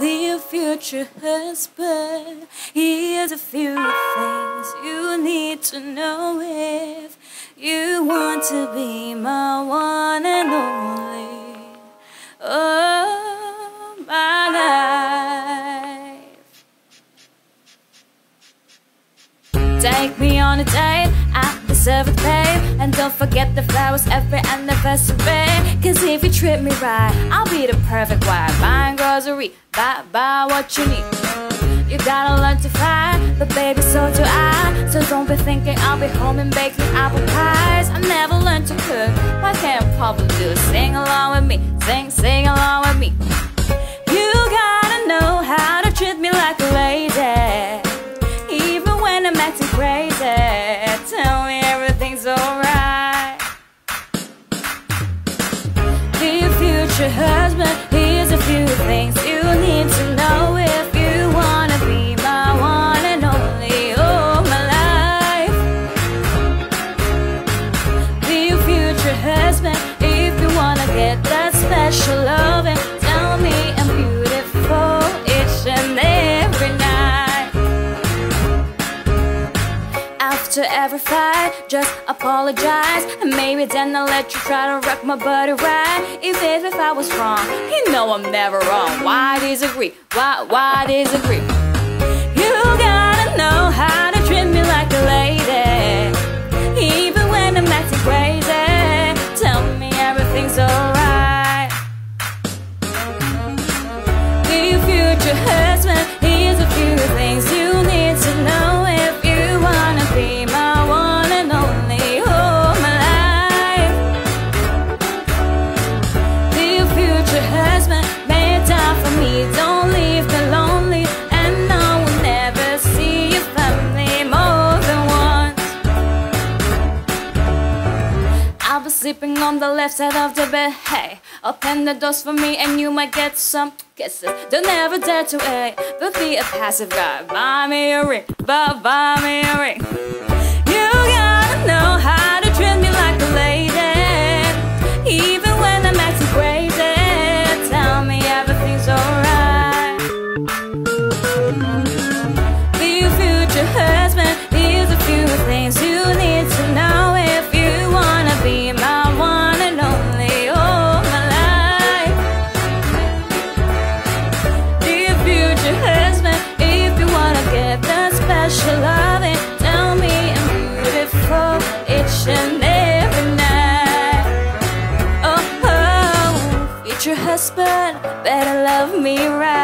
The future husband. Here's a few things you need to know if you want to be my one and only. Oh, my life. Take me on a date, I deserve it, babe. Don't forget the flowers every anniversary. Cause if you treat me right, I'll be the perfect wife. Buying grocery, buy, buy what you need. You gotta learn to fly, but baby, so do I. So don't be thinking I'll be home and baking apple pies. I never learned to cook. Why can't Papa do? Sing along with me, sing, sing along with me. Future husband, here's a few things you need to know After every fight, just apologize. And maybe then I'll let you try to rock my body right? If, if, I was wrong, you know I'm never wrong. Why disagree? Why, why disagree? You gotta know how to treat me like a lady. Even when I'm acting crazy. Tell me everything's alright. Dear future husband, sleeping on the left side of the bed. Hey, open the doors for me and you might get some kisses. Don't ever dare to wait, but be a passive guy. Buy me a ring, buy, buy me a ring. Me right.